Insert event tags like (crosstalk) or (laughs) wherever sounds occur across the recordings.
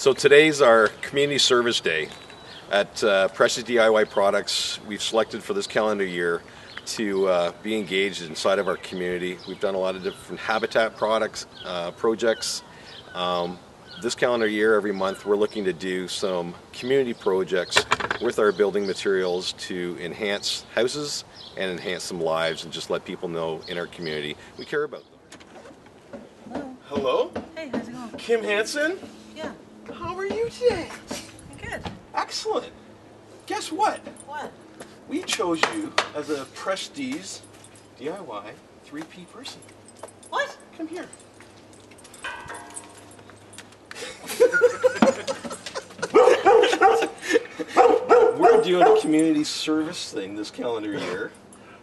So today's our community service day at uh, Prestige DIY Products. We've selected for this calendar year to uh, be engaged inside of our community. We've done a lot of different habitat products uh, projects. Um, this calendar year, every month, we're looking to do some community projects with our building materials to enhance houses and enhance some lives and just let people know in our community we care about them. Hello, Hey, how's it going? Kim Hansen. Yeah, How are you today? good. Excellent. Guess what? What? We chose you as a Prestige DIY 3P person. What? Come here. We're doing a community service thing this calendar year,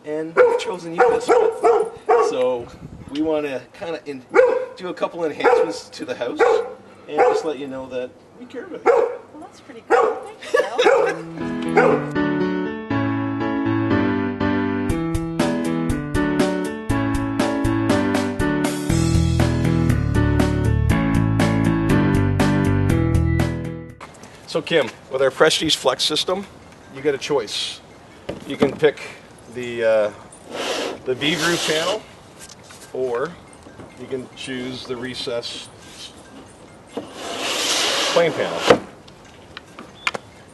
and we've chosen you this month. So we want to kind of do a couple enhancements to the house, and just let you know that we care about you. Well, that's pretty cool. Thank you. Bill. So Kim, with our Prestige Flex system, you get a choice. You can pick the uh, the V groove panel, or you can choose the recess plane panel.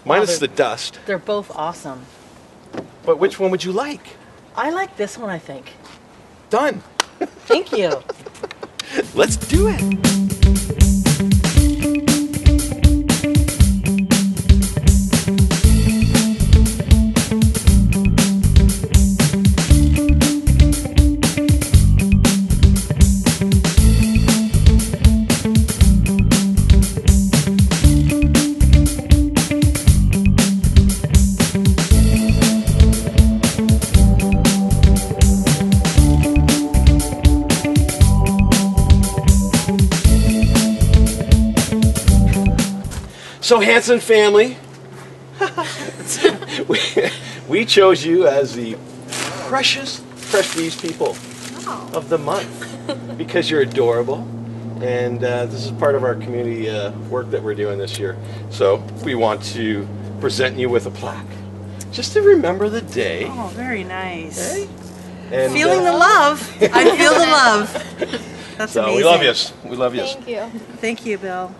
Minus oh, the dust, They're both awesome. but which one would you like? I like this one, I think. Done. Thank you. (laughs) Let's do it. So Hansen family, (laughs) we, we chose you as the precious prestige people of the month because you're adorable, and uh, this is part of our community uh, work that we're doing this year. So we want to present you with a plaque, just to remember the day. Oh, very nice. Okay? And, Feeling uh, the love. I feel the love. (laughs) That's So amazing. we love you. We love you. Thank you. Thank you, Bill.